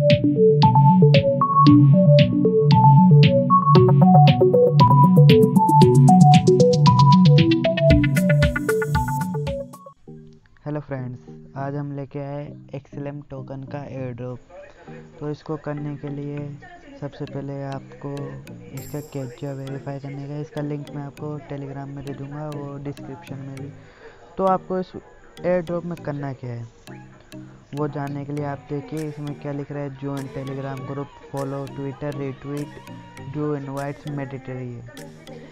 Hello friends, आज हम लेके आए एक्सलेम टोकन का एयर ड्रॉप तो इसको करने के लिए सबसे पहले आपको इसका कैप्चा वेरीफाई करने का इसका लिंक मैं आपको टेलीग्राम में दे दूँगा, वो डिस्क्रिप्शन में भी। तो आपको इस एयर ड्रॉप में करना क्या है? वो जानने के लिए आप देखिए, इसमें क्या लिख रहा है join Telegram group follow Twitter retweet जो इनवाइट्स मेडिटरी है।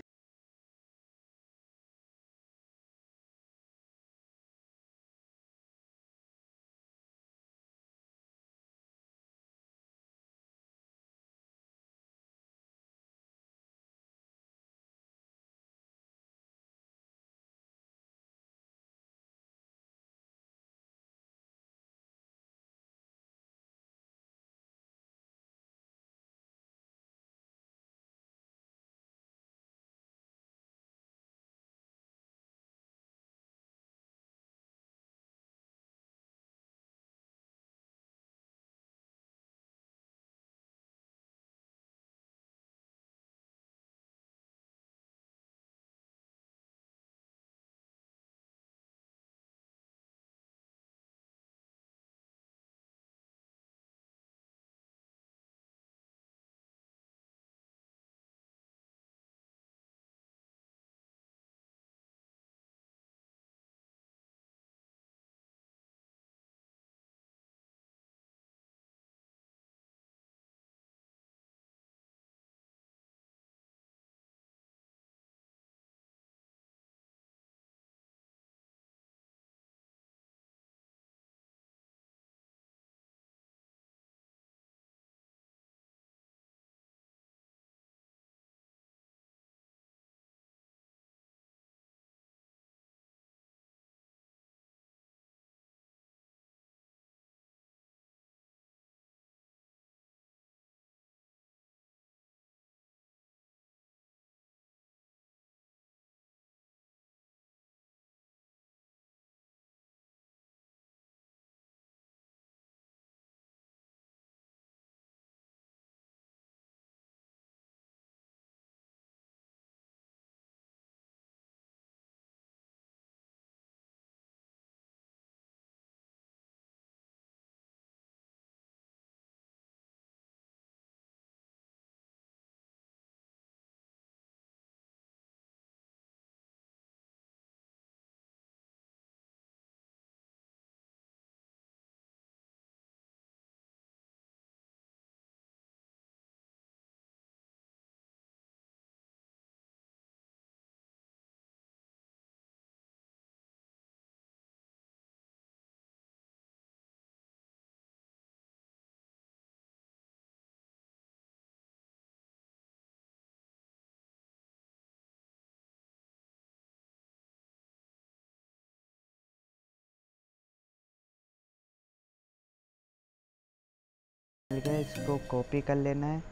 मिल गया, इसको कॉपी कर लेना है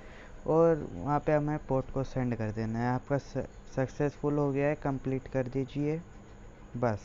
और वहाँ पे हमें पोर्ट को सेंड कर देना है। आपका सक्सेसफुल हो गया है कंप्लीट कर दीजिए, बस।